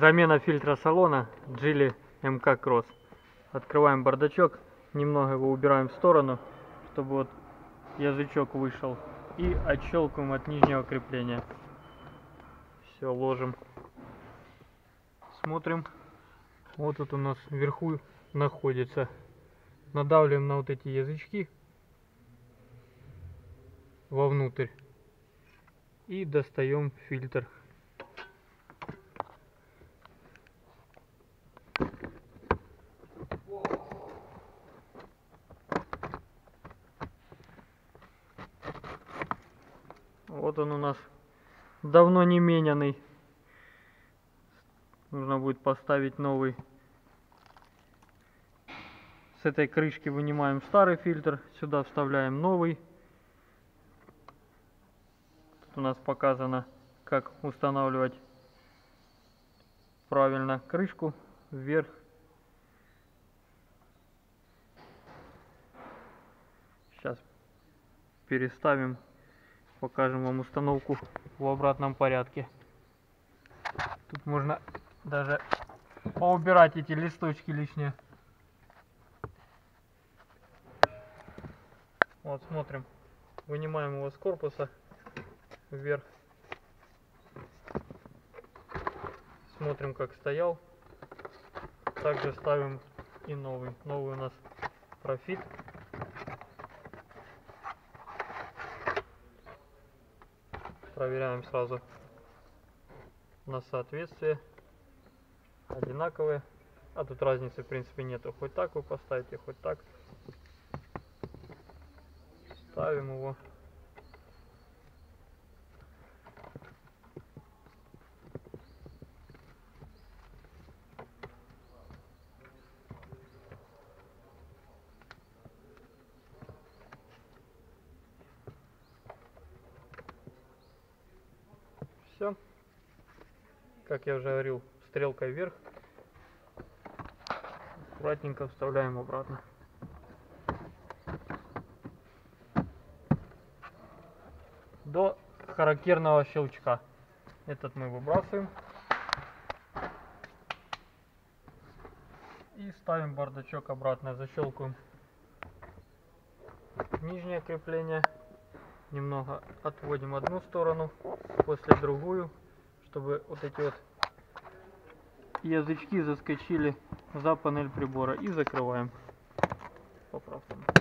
Замена фильтра салона Geely MK Cross. Открываем бардачок, немного его убираем в сторону, чтобы вот язычок вышел. И отщелкиваем от нижнего крепления. Все, ложим. Смотрим. Вот тут у нас вверху находится. Надавливаем на вот эти язычки вовнутрь. И достаем фильтр. Вот он у нас давно не менянный. Нужно будет поставить новый. С этой крышки вынимаем старый фильтр, сюда вставляем новый. Тут у нас показано, как устанавливать правильно крышку вверх. Сейчас переставим покажем вам установку в обратном порядке. Тут можно даже поубирать эти листочки лишние. Вот смотрим, вынимаем его с корпуса вверх. Смотрим, как стоял. Также ставим и новый. Новый у нас профит. Проверяем сразу на соответствие. Одинаковые. А тут разницы в принципе нету. Хоть так вы поставите хоть так. Ставим его Все. Как я уже говорил, стрелкой вверх. Аккуратненько вставляем обратно. До характерного щелчка. Этот мы выбрасываем. И ставим бардачок обратно. Защелкиваем нижнее крепление немного отводим одну сторону, после другую, чтобы вот эти вот язычки заскочили за панель прибора и закрываем поправками.